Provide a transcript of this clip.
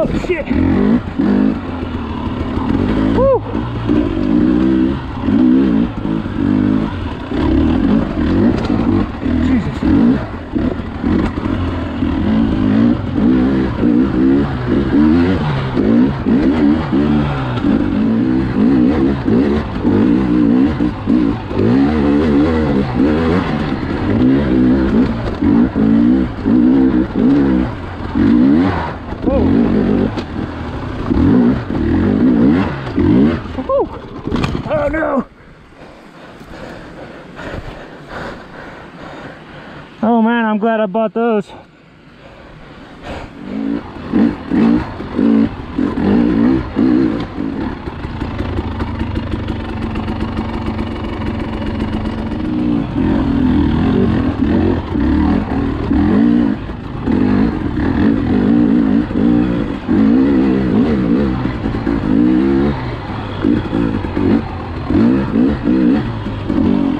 Oh shit. Woo. Jesus. Oh no! Oh man, I'm glad I bought those. Thank you.